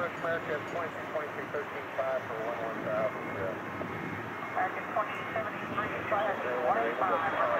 Northwest America, 2223, 13.5 for 11000. American 2073, 5, 1, 5.